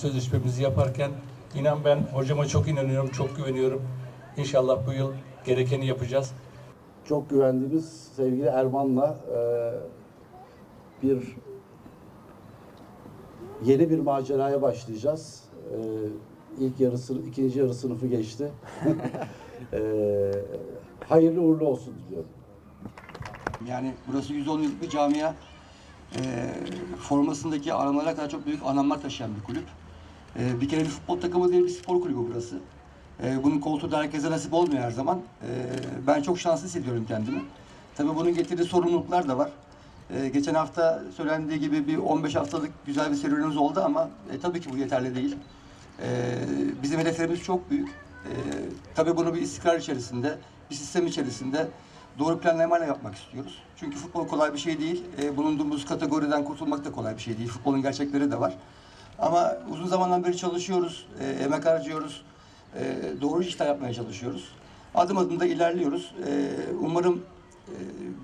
sözleşmemizi yaparken inan ben hocama çok inanıyorum, çok güveniyorum. İnşallah bu yıl gerekeni yapacağız. çok güvendiğimiz sevgili Erman'la e, bir yeni bir maceraya başlayacağız. E, ilk yarısı, ikinci yarı sınıfı geçti. e, hayırlı uğurlu olsun diliyorum. Yani burası 110 yıllık bir camia. Ee, formasındaki anlamlara kadar çok büyük anlamlar taşıyan bir kulüp. Ee, bir kere bir futbol takımı değil bir spor kulübü burası. Ee, bunun koltuğu da herkese nasip olmuyor her zaman. Ee, ben çok şanslı hissediyorum kendimi. Tabii bunun getirdiği sorumluluklar da var. Ee, geçen hafta söylendiği gibi bir 15 haftalık güzel bir serüvenimiz oldu ama e, tabii ki bu yeterli değil. Ee, bizim hedeflerimiz çok büyük. Ee, tabii bunu bir istikrar içerisinde, bir sistem içerisinde doğru planlamayla yapmak istiyoruz. Çünkü futbol kolay bir şey değil. Ee, bulunduğumuz kategoriden kurtulmak da kolay bir şey değil. Futbolun gerçekleri de var. Ama uzun zamandan beri çalışıyoruz, e, emek harcıyoruz. E, doğru işler yapmaya çalışıyoruz. Adım adım da ilerliyoruz. E, umarım e,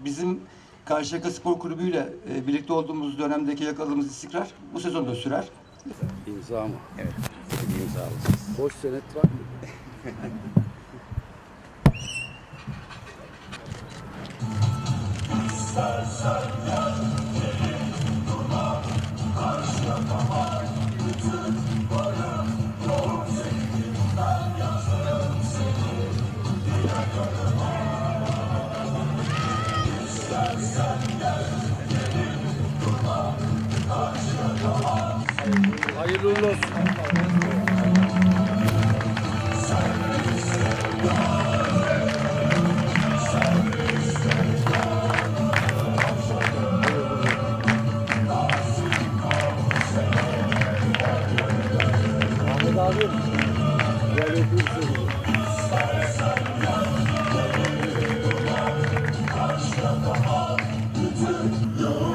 bizim Karşıyaka Spor Kulübü ile e, birlikte olduğumuz dönemdeki yakaladığımız istikrar bu sezon da sürer. İmza mı? Evet. İmza alacağız. Boş senet var mı? Hayırlı uğurlu olsun. Ahmet abi. home to your